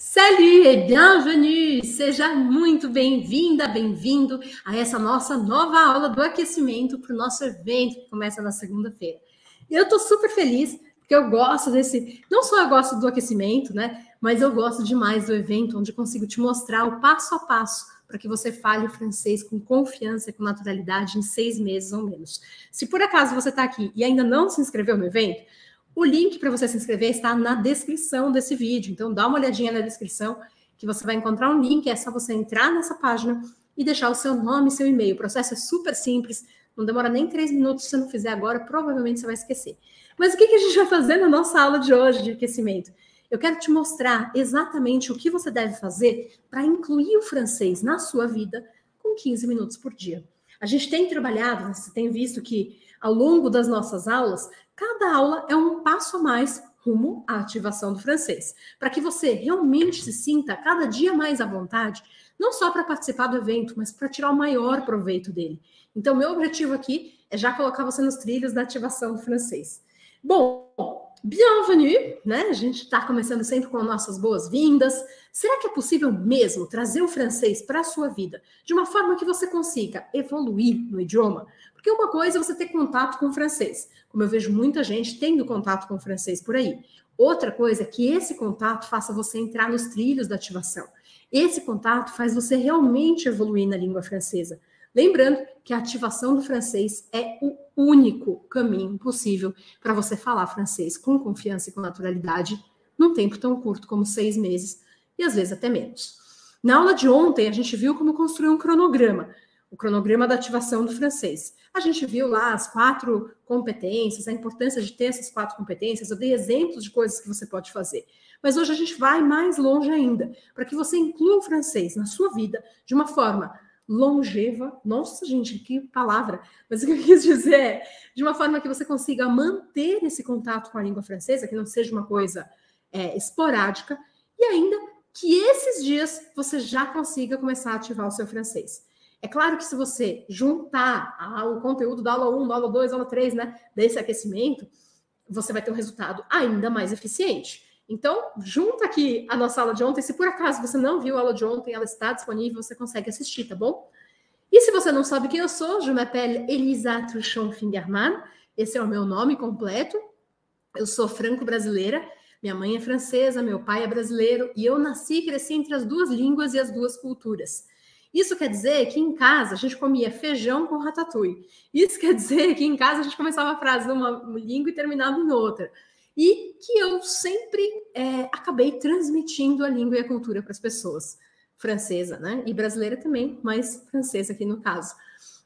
Salut et bienvenue! Seja muito bem-vinda, bem-vindo a essa nossa nova aula do aquecimento para o nosso evento que começa na segunda-feira. Eu estou super feliz porque eu gosto desse. Não só eu gosto do aquecimento, né? Mas eu gosto demais do evento onde consigo te mostrar o passo a passo para que você fale francês com confiança e com naturalidade em seis meses ou menos. Se por acaso você está aqui e ainda não se inscreveu no evento, o link para você se inscrever está na descrição desse vídeo. Então, dá uma olhadinha na descrição que você vai encontrar um link. É só você entrar nessa página e deixar o seu nome e seu e-mail. O processo é super simples, não demora nem três minutos. Se você não fizer agora, provavelmente você vai esquecer. Mas o que, que a gente vai fazer na nossa aula de hoje de aquecimento? Eu quero te mostrar exatamente o que você deve fazer para incluir o francês na sua vida com 15 minutos por dia. A gente tem trabalhado, você tem visto que ao longo das nossas aulas, Cada aula é um passo a mais rumo à ativação do francês, para que você realmente se sinta cada dia mais à vontade, não só para participar do evento, mas para tirar o maior proveito dele. Então, meu objetivo aqui é já colocar você nos trilhos da ativação do francês. Bom, bienvenue, né? A gente está começando sempre com nossas boas-vindas. Será que é possível mesmo trazer o francês para a sua vida de uma forma que você consiga evoluir no idioma? Porque uma coisa é você ter contato com o francês, como eu vejo muita gente tendo contato com o francês por aí. Outra coisa é que esse contato faça você entrar nos trilhos da ativação. Esse contato faz você realmente evoluir na língua francesa. Lembrando que a ativação do francês é o único caminho possível para você falar francês com confiança e com naturalidade num tempo tão curto como seis meses e às vezes até menos. Na aula de ontem, a gente viu como construir um cronograma o cronograma da ativação do francês. A gente viu lá as quatro competências, a importância de ter essas quatro competências, eu dei exemplos de coisas que você pode fazer. Mas hoje a gente vai mais longe ainda, para que você inclua o francês na sua vida de uma forma longeva. Nossa, gente, que palavra! Mas o que eu quis dizer é de uma forma que você consiga manter esse contato com a língua francesa, que não seja uma coisa é, esporádica, e ainda que esses dias você já consiga começar a ativar o seu francês. É claro que se você juntar o conteúdo da aula 1, da aula 2, da aula 3, né, desse aquecimento, você vai ter um resultado ainda mais eficiente. Então, junta aqui a nossa aula de ontem. Se por acaso você não viu a aula de ontem, ela está disponível, você consegue assistir, tá bom? E se você não sabe quem eu sou, je m'appelle Elisa Truchon Fingerman. Esse é o meu nome completo. Eu sou franco-brasileira. Minha mãe é francesa, meu pai é brasileiro. E eu nasci e cresci entre as duas línguas e as duas culturas. Isso quer dizer que em casa a gente comia feijão com ratatouille. Isso quer dizer que em casa a gente começava a frase numa língua e terminava em outra. E que eu sempre é, acabei transmitindo a língua e a cultura para as pessoas. Francesa, né? E brasileira também, mas francesa aqui no caso.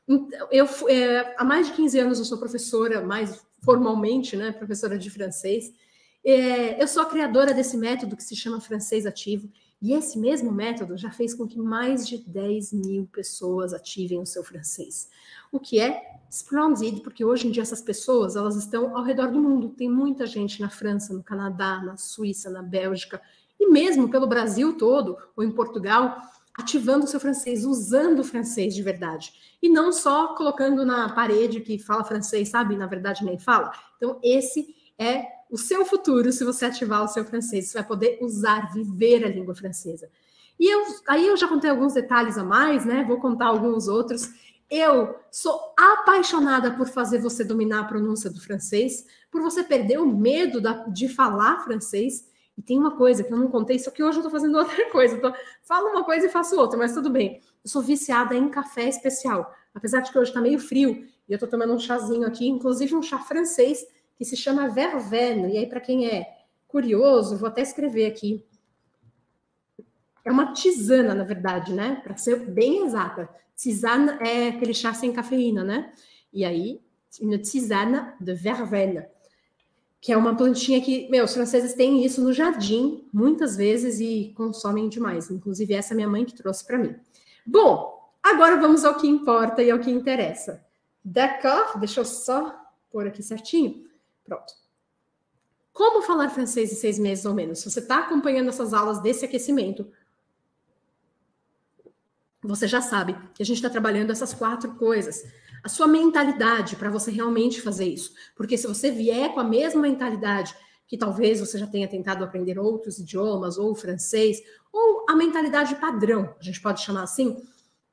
Então, eu, é, há mais de 15 anos eu sou professora, mais formalmente, né? Professora de francês. É, eu sou a criadora desse método que se chama francês ativo. E esse mesmo método já fez com que mais de 10 mil pessoas ativem o seu francês. O que é splendid, porque hoje em dia essas pessoas elas estão ao redor do mundo. Tem muita gente na França, no Canadá, na Suíça, na Bélgica e mesmo pelo Brasil todo ou em Portugal, ativando o seu francês, usando o francês de verdade. E não só colocando na parede que fala francês, sabe? Na verdade nem fala. Então esse é o seu futuro se você ativar o seu francês. Você vai poder usar, viver a língua francesa. E eu, aí eu já contei alguns detalhes a mais, né? Vou contar alguns outros. Eu sou apaixonada por fazer você dominar a pronúncia do francês, por você perder o medo da, de falar francês. E tem uma coisa que eu não contei, só que hoje eu tô fazendo outra coisa. Tô, falo uma coisa e faço outra, mas tudo bem. Eu sou viciada em café especial. Apesar de que hoje tá meio frio e eu tô tomando um chazinho aqui, inclusive um chá francês que se chama vervene. E aí, para quem é curioso, vou até escrever aqui. É uma tisana, na verdade, né? Para ser bem exata. Tisana é aquele chá sem cafeína, né? E aí, uma tisana de verveine, que é uma plantinha que, meu, os franceses têm isso no jardim muitas vezes e consomem demais. Inclusive, essa é minha mãe que trouxe para mim. Bom, agora vamos ao que importa e ao que interessa. D'accord? Deixa eu só pôr aqui certinho. Pronto. Como falar francês em seis meses ou menos? Se você está acompanhando essas aulas desse aquecimento, você já sabe que a gente está trabalhando essas quatro coisas. A sua mentalidade para você realmente fazer isso. Porque se você vier com a mesma mentalidade que talvez você já tenha tentado aprender outros idiomas, ou francês, ou a mentalidade padrão, a gente pode chamar assim,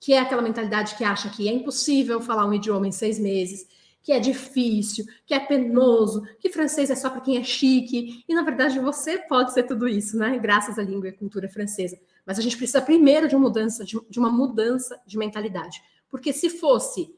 que é aquela mentalidade que acha que é impossível falar um idioma em seis meses, que é difícil, que é penoso, que francês é só para quem é chique. E na verdade você pode ser tudo isso, né? Graças à língua e cultura francesa. Mas a gente precisa primeiro de uma mudança, de, de uma mudança de mentalidade, porque se fosse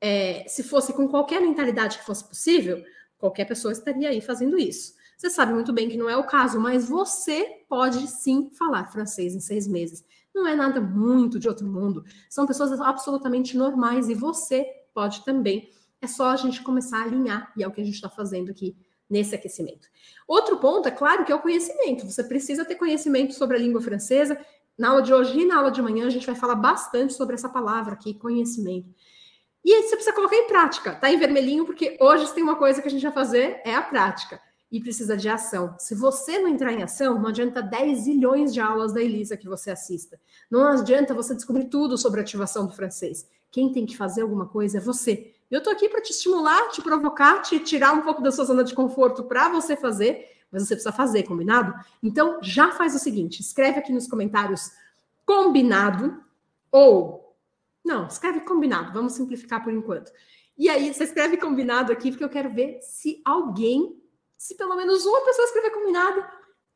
é, se fosse com qualquer mentalidade que fosse possível, qualquer pessoa estaria aí fazendo isso. Você sabe muito bem que não é o caso, mas você pode sim falar francês em seis meses. Não é nada muito de outro mundo. São pessoas absolutamente normais e você pode também. É só a gente começar a alinhar, e é o que a gente está fazendo aqui nesse aquecimento. Outro ponto, é claro, que é o conhecimento. Você precisa ter conhecimento sobre a língua francesa. Na aula de hoje e na aula de amanhã, a gente vai falar bastante sobre essa palavra aqui, conhecimento. E aí você precisa colocar em prática. Tá em vermelhinho, porque hoje tem uma coisa que a gente vai fazer, é a prática e precisa de ação. Se você não entrar em ação, não adianta 10 zilhões de aulas da Elisa que você assista. Não adianta você descobrir tudo sobre ativação do francês. Quem tem que fazer alguma coisa é você. Eu estou aqui para te estimular, te provocar, te tirar um pouco da sua zona de conforto para você fazer, mas você precisa fazer, combinado? Então, já faz o seguinte: escreve aqui nos comentários combinado ou. Não, escreve combinado, vamos simplificar por enquanto. E aí, você escreve combinado aqui, porque eu quero ver se alguém se pelo menos uma pessoa escrever combinado,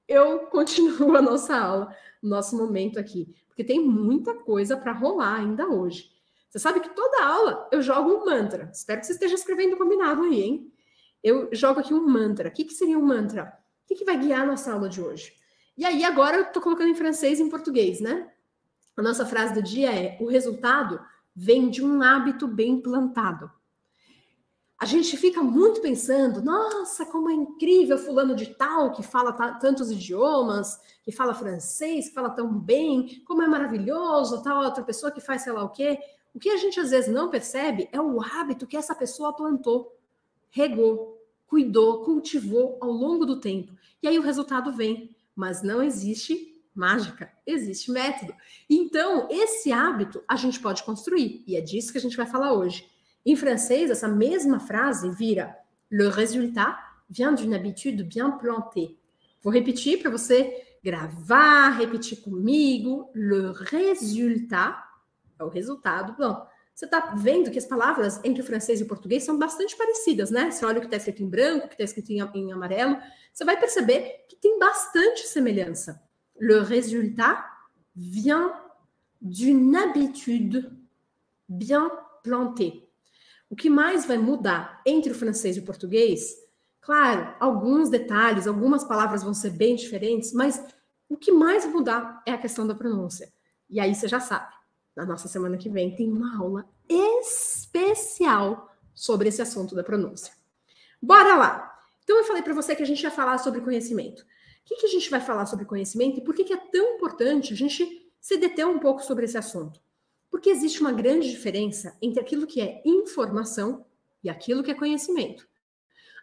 eu continuo a nossa aula, nosso momento aqui, porque tem muita coisa para rolar ainda hoje. Você sabe que toda aula eu jogo um mantra. Espero que você esteja escrevendo combinado aí, hein? Eu jogo aqui um mantra. O que, que seria um mantra? O que, que vai guiar a nossa aula de hoje? E aí, agora eu estou colocando em francês e em português, né? A nossa frase do dia é: o resultado vem de um hábito bem plantado a gente fica muito pensando, nossa, como é incrível fulano de tal que fala tantos idiomas, que fala francês, que fala tão bem, como é maravilhoso, tal outra pessoa que faz sei lá o quê. O que a gente às vezes não percebe é o hábito que essa pessoa plantou, regou, cuidou, cultivou ao longo do tempo. E aí o resultado vem, mas não existe mágica, existe método. Então, esse hábito a gente pode construir, e é disso que a gente vai falar hoje. Em francês, essa mesma frase vira Le résultat vient d'une habitude bien plantée. Vou repetir para você gravar, repetir comigo. Le résultat é o resultado. Bom, você está vendo que as palavras entre o francês e o português são bastante parecidas, né? Você olha o que está escrito em branco, o que está escrito em, em amarelo, você vai perceber que tem bastante semelhança. Le résultat vient d'une habitude bien plantée. O que mais vai mudar entre o francês e o português? Claro, alguns detalhes, algumas palavras vão ser bem diferentes, mas o que mais vai mudar é a questão da pronúncia. E aí você já sabe, na nossa semana que vem tem uma aula especial sobre esse assunto da pronúncia. Bora lá! Então eu falei para você que a gente ia falar sobre conhecimento. O que, que a gente vai falar sobre conhecimento e por que, que é tão importante a gente se deter um pouco sobre esse assunto? Porque existe uma grande diferença entre aquilo que é informação e aquilo que é conhecimento.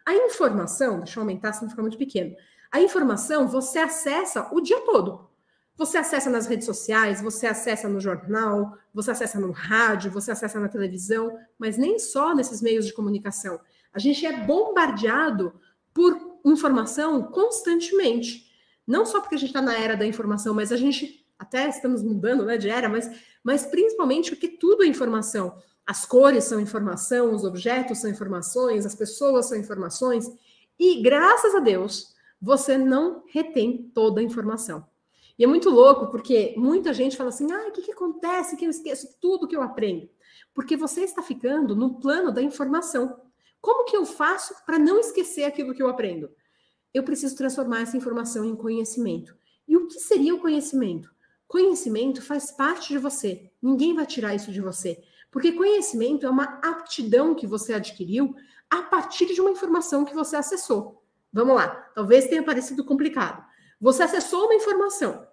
A informação, deixa eu aumentar, senão fica muito pequeno. A informação você acessa o dia todo. Você acessa nas redes sociais, você acessa no jornal, você acessa no rádio, você acessa na televisão, mas nem só nesses meios de comunicação. A gente é bombardeado por informação constantemente. Não só porque a gente está na era da informação, mas a gente até estamos mudando né, de era, mas, mas principalmente porque tudo é informação. As cores são informação, os objetos são informações, as pessoas são informações, e graças a Deus, você não retém toda a informação. E é muito louco, porque muita gente fala assim: ah, o que, que acontece que eu esqueço tudo que eu aprendo? Porque você está ficando no plano da informação. Como que eu faço para não esquecer aquilo que eu aprendo? Eu preciso transformar essa informação em conhecimento. E o que seria o conhecimento? Conhecimento faz parte de você. Ninguém vai tirar isso de você. Porque conhecimento é uma aptidão que você adquiriu a partir de uma informação que você acessou. Vamos lá, talvez tenha parecido complicado. Você acessou uma informação.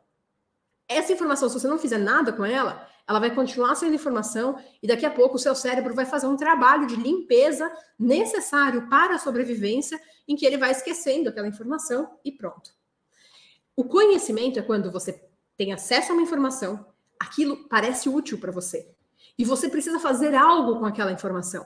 Essa informação, se você não fizer nada com ela, ela vai continuar sendo informação e daqui a pouco o seu cérebro vai fazer um trabalho de limpeza necessário para a sobrevivência, em que ele vai esquecendo aquela informação e pronto. O conhecimento é quando você tem acesso a uma informação, aquilo parece útil para você. E você precisa fazer algo com aquela informação.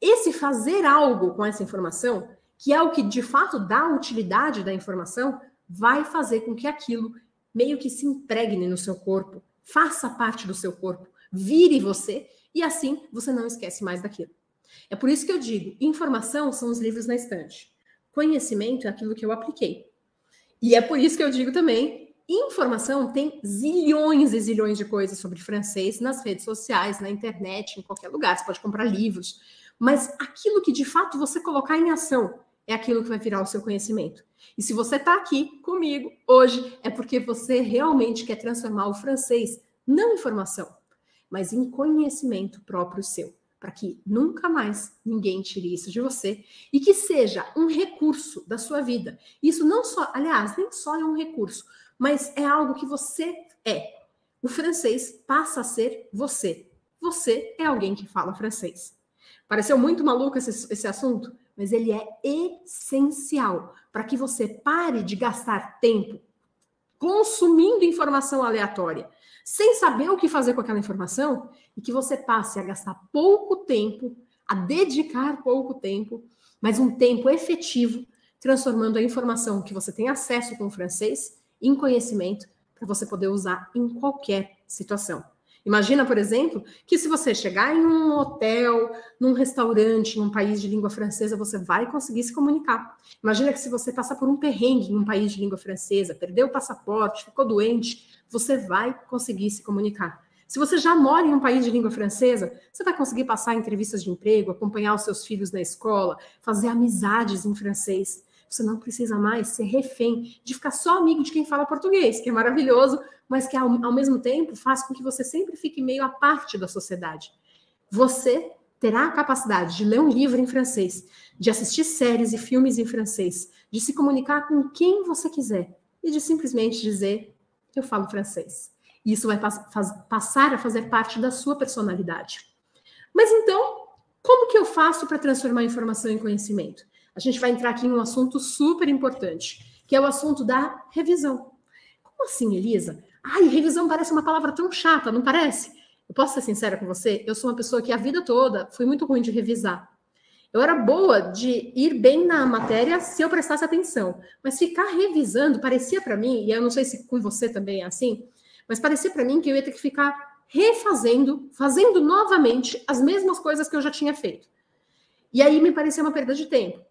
Esse fazer algo com essa informação que é o que de fato dá utilidade da informação, vai fazer com que aquilo meio que se impregne no seu corpo, faça parte do seu corpo, vire você e assim você não esquece mais daquilo. É por isso que eu digo: informação são os livros na estante, conhecimento é aquilo que eu apliquei. E é por isso que eu digo também: informação tem zilhões e zilhões de coisas sobre francês nas redes sociais, na internet, em qualquer lugar. Você pode comprar livros, mas aquilo que de fato você colocar em ação é aquilo que vai virar o seu conhecimento. E se você está aqui comigo hoje, é porque você realmente quer transformar o francês não em informação, mas em conhecimento próprio seu, para que nunca mais ninguém tire isso de você e que seja um recurso da sua vida. Isso não só, aliás, nem só é um recurso, mas é algo que você é. O francês passa a ser você. Você é alguém que fala francês. Pareceu muito maluco esse, esse assunto? mas ele é essencial para que você pare de gastar tempo consumindo informação aleatória, sem saber o que fazer com aquela informação, e que você passe a gastar pouco tempo, a dedicar pouco tempo, mas um tempo efetivo, transformando a informação que você tem acesso com o francês em conhecimento para você poder usar em qualquer situação. Imagina, por exemplo, que se você chegar em um hotel, num restaurante, em um país de língua francesa, você vai conseguir se comunicar. Imagina que se você passar por um perrengue em um país de língua francesa, perdeu o passaporte, ficou doente, você vai conseguir se comunicar. Se você já mora em um país de língua francesa, você vai conseguir passar entrevistas de emprego, acompanhar os seus filhos na escola, fazer amizades em francês. Você não precisa mais ser refém de ficar só amigo de quem fala português, que é maravilhoso, mas que ao, ao mesmo tempo faz com que você sempre fique meio à parte da sociedade. Você terá a capacidade de ler um livro em francês, de assistir séries e filmes em francês, de se comunicar com quem você quiser e de simplesmente dizer: Eu falo francês. Isso vai pass passar a fazer parte da sua personalidade. Mas então, como que eu faço para transformar informação em conhecimento? A gente vai entrar aqui em um assunto super importante, que é o assunto da revisão. Como assim, Elisa? Ai, revisão parece uma palavra tão chata, não parece? Eu posso ser sincera com você? Eu sou uma pessoa que a vida toda foi muito ruim de revisar. Eu era boa de ir bem na matéria se eu prestasse atenção, mas ficar revisando parecia para mim, e eu não sei se com você também é assim, mas parecia para mim que eu ia ter que ficar refazendo, fazendo novamente as mesmas coisas que eu já tinha feito. E aí me parecia uma perda de tempo.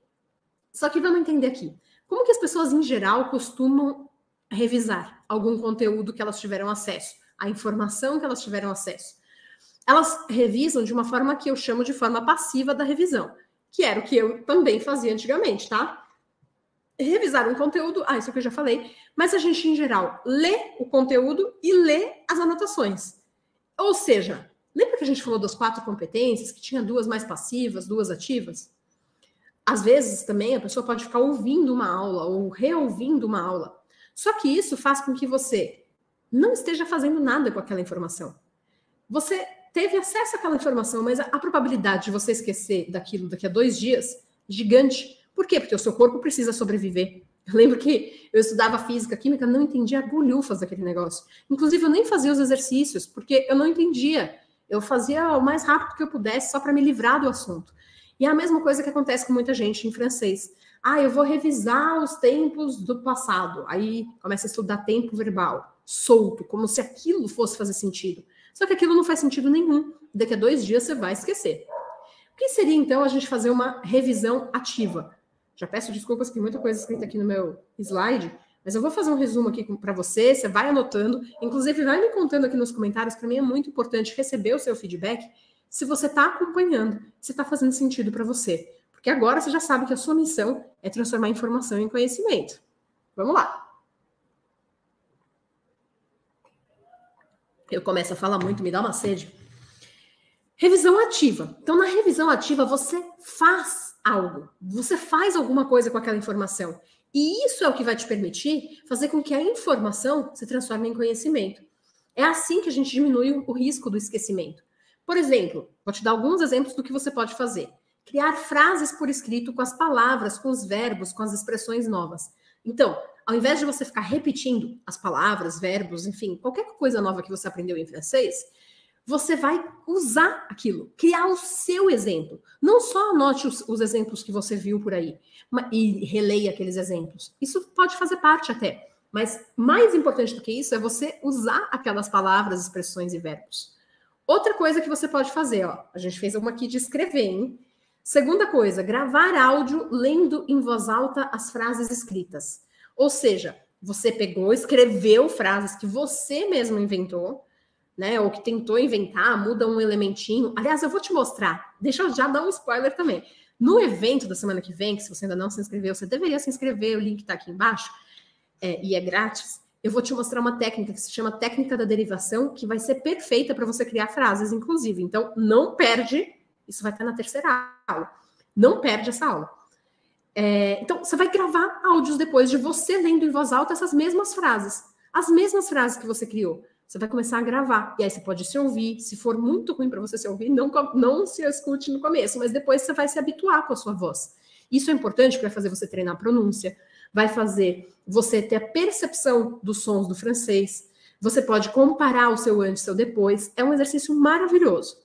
Só que vamos entender aqui. Como que as pessoas em geral costumam revisar algum conteúdo que elas tiveram acesso, a informação que elas tiveram acesso. Elas revisam de uma forma que eu chamo de forma passiva da revisão, que era o que eu também fazia antigamente, tá? Revisar um conteúdo, ah, isso que eu já falei, mas a gente, em geral, lê o conteúdo e lê as anotações. Ou seja, lembra que a gente falou das quatro competências, que tinha duas mais passivas, duas ativas? Às vezes também a pessoa pode ficar ouvindo uma aula ou reouvindo uma aula. Só que isso faz com que você não esteja fazendo nada com aquela informação. Você teve acesso àquela informação, mas a, probabilidade de você esquecer daquilo daqui a dois dias, gigante. Por quê? Porque o seu corpo precisa sobreviver. Eu lembro que eu estudava física, química, não entendia bolhufas daquele negócio. Inclusive, eu nem fazia os exercícios, porque eu não entendia. Eu fazia o mais rápido que eu pudesse, só para me livrar do assunto. E é a mesma coisa que acontece com muita gente em francês. Ah, eu vou revisar os tempos do passado. Aí começa a estudar tempo verbal, solto, como se aquilo fosse fazer sentido. Só que aquilo não faz sentido nenhum. Daqui a dois dias você vai esquecer. O que seria então a gente fazer uma revisão ativa? Já peço desculpas que muita coisa escrita aqui no meu slide, mas eu vou fazer um resumo aqui para você. Você vai anotando, inclusive vai me contando aqui nos comentários. Para mim é muito importante receber o seu feedback se você está acompanhando, se está fazendo sentido para você. Porque agora você já sabe que a sua missão é transformar informação em conhecimento. Vamos lá. Eu começo a falar muito, me dá uma sede. Revisão ativa. Então, na revisão ativa, você faz algo, você faz alguma coisa com aquela informação. E isso é o que vai te permitir fazer com que a informação se transforme em conhecimento. É assim que a gente diminui o risco do esquecimento. Por exemplo, vou te dar alguns exemplos do que você pode fazer criar frases por escrito com as palavras, com os verbos, com as expressões novas. Então, ao invés de você ficar repetindo as palavras, verbos, enfim, qualquer coisa nova que você aprendeu em francês, você vai usar aquilo, criar o seu exemplo. Não só anote os, os exemplos que você viu por aí e releia aqueles exemplos. Isso pode fazer parte até. Mas mais importante do que isso é você usar aquelas palavras, expressões e verbos. Outra coisa que você pode fazer, ó, a gente fez uma aqui de escrever, hein? Segunda coisa, gravar áudio lendo em voz alta as frases escritas. Ou seja, você pegou, escreveu frases que você mesmo inventou, né? Ou que tentou inventar, muda um elementinho. Aliás, eu vou te mostrar. Deixa eu já dar um spoiler também. No evento da semana que vem, que se você ainda não se inscreveu, você deveria se inscrever, o link está aqui embaixo, é, e é grátis. Eu vou te mostrar uma técnica que se chama técnica da derivação, que vai ser perfeita para você criar frases, inclusive. Então, não perde. Isso vai estar na terceira aula. Não perde essa aula. É, então, você vai gravar áudios depois de você lendo em voz alta essas mesmas frases. As mesmas frases que você criou. Você vai começar a gravar. E aí você pode se ouvir. Se for muito ruim para você se ouvir, não, não se escute no começo, mas depois você vai se habituar com a sua voz. Isso é importante para fazer você treinar a pronúncia, vai fazer você ter a percepção dos sons do francês. Você pode comparar o seu antes e seu depois. É um exercício maravilhoso.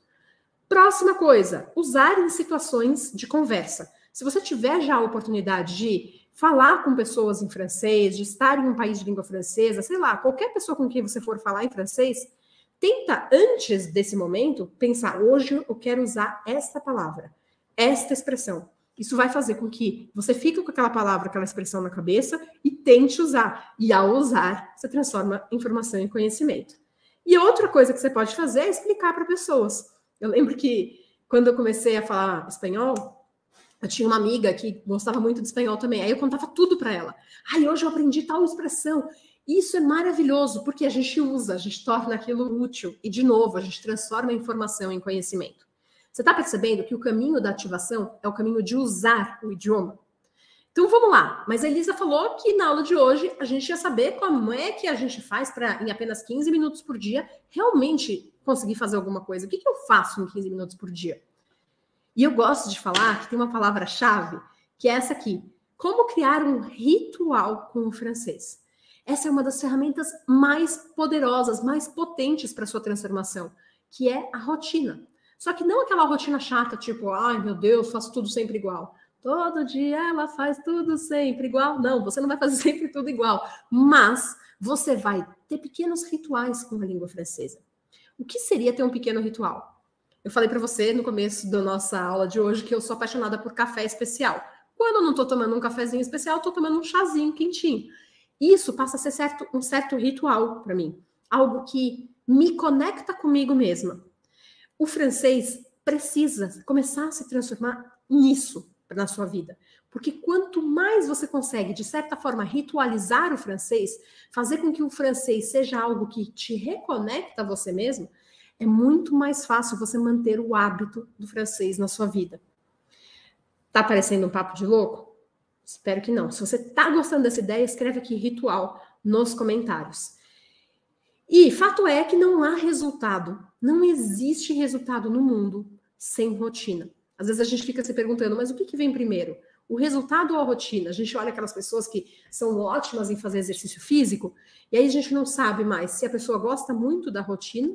Próxima coisa, usar em situações de conversa. Se você tiver já a oportunidade de falar com pessoas em francês, de estar em um país de língua francesa, sei lá, qualquer pessoa com quem você for falar em francês, tenta antes desse momento pensar, hoje eu quero usar esta palavra, esta expressão. Isso vai fazer com que você fique com aquela palavra, aquela expressão na cabeça e tente usar. E ao usar, você transforma informação em conhecimento. E outra coisa que você pode fazer é explicar para pessoas. Eu lembro que quando eu comecei a falar espanhol, eu tinha uma amiga que gostava muito de espanhol também. Aí eu contava tudo para ela. Ai, hoje eu aprendi tal expressão. Isso é maravilhoso, porque a gente usa, a gente torna aquilo útil. E, de novo, a gente transforma a informação em conhecimento. Você está percebendo que o caminho da ativação é o caminho de usar o idioma? Então vamos lá. Mas a Elisa falou que na aula de hoje a gente ia saber como é que a gente faz para, em apenas 15 minutos por dia, realmente conseguir fazer alguma coisa. O que, que eu faço em 15 minutos por dia? E eu gosto de falar que tem uma palavra-chave, que é essa aqui: como criar um ritual com o francês. Essa é uma das ferramentas mais poderosas, mais potentes para sua transformação, que é a rotina. Só que não aquela rotina chata, tipo, ai meu Deus, faço tudo sempre igual. Todo dia ela faz tudo sempre igual. Não, você não vai fazer sempre tudo igual. Mas você vai ter pequenos rituais com a língua francesa. O que seria ter um pequeno ritual? Eu falei para você no começo da nossa aula de hoje que eu sou apaixonada por café especial. Quando eu não estou tomando um cafezinho especial, estou tomando um chazinho quentinho. Isso passa a ser certo, um certo ritual para mim, algo que me conecta comigo mesma. O francês precisa começar a se transformar nisso na sua vida. Porque quanto mais você consegue, de certa forma, ritualizar o francês, fazer com que o francês seja algo que te reconecta a você mesmo, é muito mais fácil você manter o hábito do francês na sua vida. Tá parecendo um papo de louco? Espero que não. Se você tá gostando dessa ideia, escreve aqui ritual nos comentários. E fato é que não há resultado, não existe resultado no mundo sem rotina. Às vezes a gente fica se perguntando, mas o que, que vem primeiro? O resultado ou a rotina? A gente olha aquelas pessoas que são ótimas em fazer exercício físico, e aí a gente não sabe mais se a pessoa gosta muito da rotina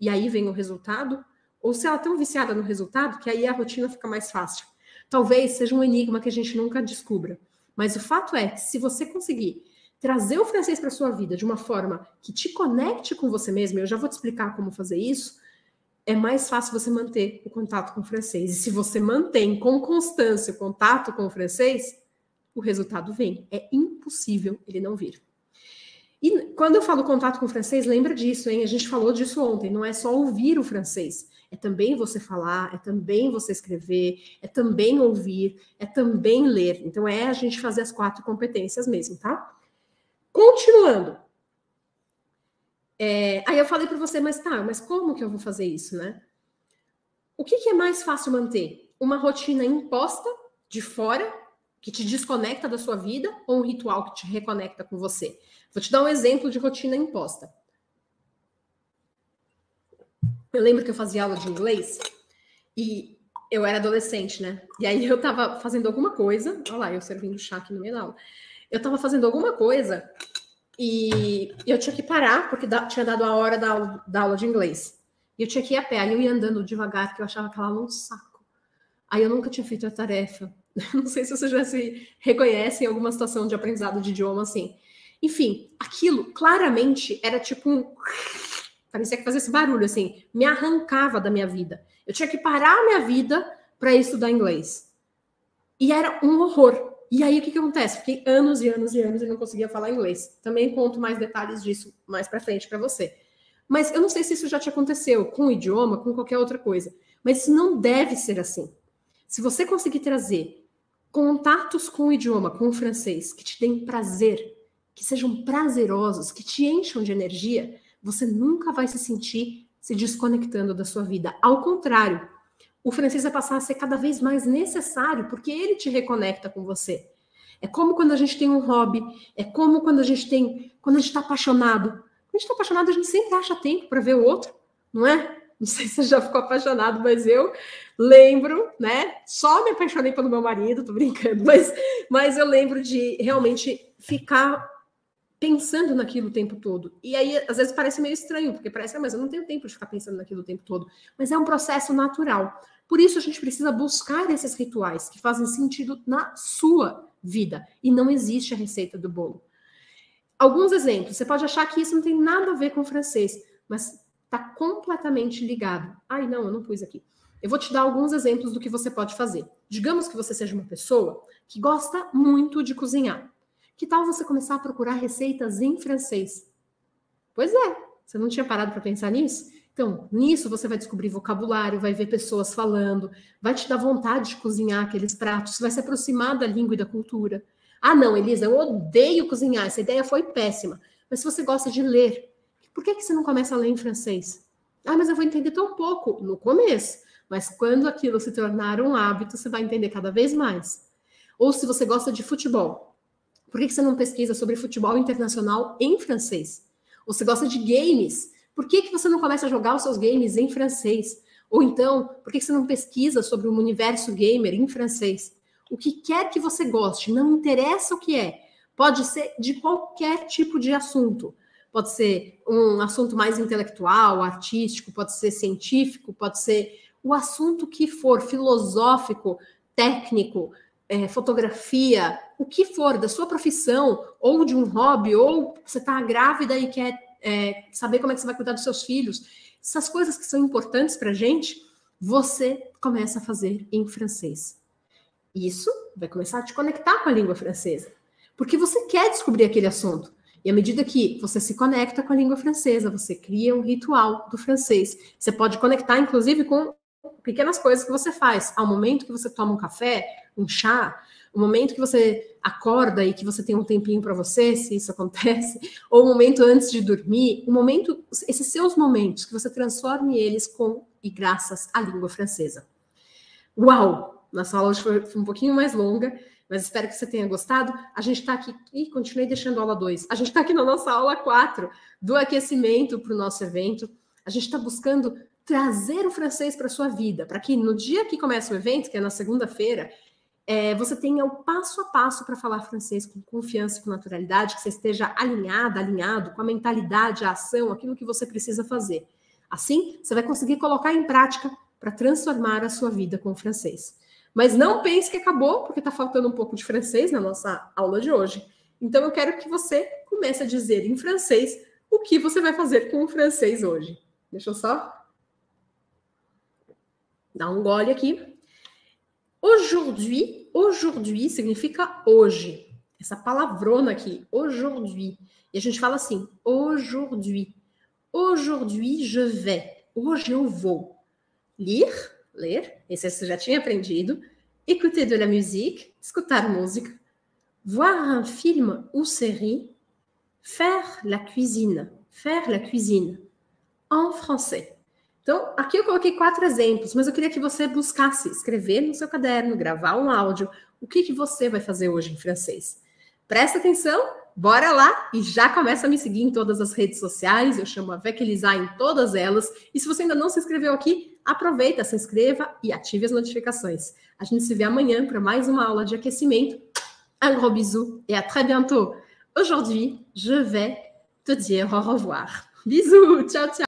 e aí vem o resultado, ou se ela é tão viciada no resultado que aí a rotina fica mais fácil. Talvez seja um enigma que a gente nunca descubra. Mas o fato é que se você conseguir trazer o francês para sua vida de uma forma que te conecte com você mesmo, eu já vou te explicar como fazer isso, é mais fácil você manter o contato com o francês. E se você mantém com constância o contato com o francês, o resultado vem. É impossível ele não vir. E quando eu falo contato com o francês, lembra disso, hein? A gente falou disso ontem. Não é só ouvir o francês, é também você falar, é também você escrever, é também ouvir, é também ler. Então é a gente fazer as quatro competências mesmo, tá? Continuando. É, aí eu falei para você, mas tá, mas como que eu vou fazer isso, né? O que, que é mais fácil manter? Uma rotina imposta de fora, que te desconecta da sua vida, ou um ritual que te reconecta com você? Vou te dar um exemplo de rotina imposta. Eu lembro que eu fazia aula de inglês e eu era adolescente, né? E aí eu tava fazendo alguma coisa, olha lá, eu servindo chá aqui no meio da aula. Eu tava fazendo alguma coisa e eu tinha que parar, porque tinha dado a hora da aula, da aula de inglês. E eu tinha que ir a pé. Aí eu ia andando devagar, que eu achava aquela aula um saco. Aí eu nunca tinha feito a tarefa. Não sei se você já se reconhece em alguma situação de aprendizado de idioma assim. Enfim, aquilo claramente era tipo um. Parecia que fazia esse barulho, assim, me arrancava da minha vida. Eu tinha que parar a minha vida para estudar inglês. E era um horror. E aí o que, que acontece? Fiquei anos e anos e anos e não conseguia falar inglês. Também conto mais detalhes disso mais para frente para você. Mas eu não sei se isso já te aconteceu com o idioma, com qualquer outra coisa. Mas isso não deve ser assim. Se você conseguir trazer contatos com o idioma, com o francês, que te deem prazer, que sejam prazerosos, que te encham de energia, você nunca vai se sentir se desconectando da sua vida. Ao contrário, o francês vai passar a ser cada vez mais necessário, porque ele te reconecta com você. É como quando a gente tem um hobby, é como quando a gente tem, quando a gente está apaixonado. Quando a gente está apaixonado, a gente sempre acha tempo para ver o outro, não é? Não sei se você já ficou apaixonado, mas eu lembro, né? Só me apaixonei pelo meu marido, tô brincando, mas, mas eu lembro de realmente ficar pensando naquilo o tempo todo. E aí, às vezes, parece meio estranho, porque parece, ah, mas eu não tenho tempo de ficar pensando naquilo o tempo todo. Mas é um processo natural. Por isso, a gente precisa buscar esses rituais que fazem sentido na sua vida. E não existe a receita do bolo. Alguns exemplos. Você pode achar que isso não tem nada a ver com francês, mas está completamente ligado. Ai, não, eu não pus aqui. Eu vou te dar alguns exemplos do que você pode fazer. Digamos que você seja uma pessoa que gosta muito de cozinhar. Que tal você começar a procurar receitas em francês? Pois é, você não tinha parado para pensar nisso? Então, nisso você vai descobrir vocabulário, vai ver pessoas falando, vai te dar vontade de cozinhar aqueles pratos, vai se aproximar da língua e da cultura. Ah, não, Elisa, eu odeio cozinhar, essa ideia foi péssima. Mas se você gosta de ler, por que, que você não começa a ler em francês? Ah, mas eu vou entender tão pouco no começo. Mas quando aquilo se tornar um hábito, você vai entender cada vez mais. Ou se você gosta de futebol, por que você não pesquisa sobre futebol internacional em francês? Ou você gosta de games? Por que, que você não começa a jogar os seus games em francês? Ou então, por que você não pesquisa sobre o universo gamer em francês? O que quer que você goste, não interessa o que é. Pode ser de qualquer tipo de assunto. Pode ser um assunto mais intelectual, artístico, pode ser científico, pode ser o assunto que for, filosófico, técnico, é, fotografia, o que for da sua profissão, ou de um hobby, ou você está grávida e quer é, saber como é que você vai cuidar dos seus filhos, essas coisas que são importantes para a gente, você começa a fazer em francês. Isso vai começar a te conectar com a língua francesa, porque você quer descobrir aquele assunto. E à medida que você se conecta com a língua francesa, você cria um ritual do francês. Você pode conectar, inclusive, com pequenas coisas que você faz. Ao momento que você toma um café, um chá, o momento que você acorda e que você tem um tempinho para você, se isso acontece, ou o momento antes de dormir, o momento, esses seus momentos que você transforme eles com e graças à língua francesa. Uau! Nossa aula hoje foi, foi um pouquinho mais longa, mas espero que você tenha gostado. A gente está aqui, e continuei deixando aula 2. A gente está aqui na nossa aula 4 do aquecimento para o nosso evento. A gente está buscando trazer o francês para sua vida, para que no dia que começa o evento, que é na segunda-feira, é, você tenha o passo a passo para falar francês com confiança e com naturalidade, que você esteja alinhada, alinhado com a mentalidade, a ação, aquilo que você precisa fazer. Assim, você vai conseguir colocar em prática para transformar a sua vida com o francês. Mas não pense que acabou, porque está faltando um pouco de francês na nossa aula de hoje. Então, eu quero que você comece a dizer em francês o que você vai fazer com o francês hoje. Deixa eu só Dá um gole aqui. Aujourd'hui, aujourd'hui significa hoje. Essa palavrona aqui, aujourd'hui. E a gente fala assim, aujourd'hui. Aujourd'hui, je vais. Hoje eu vou. Lire, ler, esse você já tinha aprendido. Écouter de la musique, escutar música. Voir un film ou série. Faire la cuisine. Faire la cuisine. En français. Então, aqui eu coloquei quatro exemplos, mas eu queria que você buscasse escrever no seu caderno, gravar um áudio, o que, que você vai fazer hoje em francês. Presta atenção, bora lá e já começa a me seguir em todas as redes sociais, eu chamo a Vekelizar em todas elas. E se você ainda não se inscreveu aqui, aproveita, se inscreva e ative as notificações. A gente se vê amanhã para mais uma aula de aquecimento. Un gros bisou et à très bientôt. Aujourd'hui, je vais te dire au revoir. Bisous, tchau, tchau.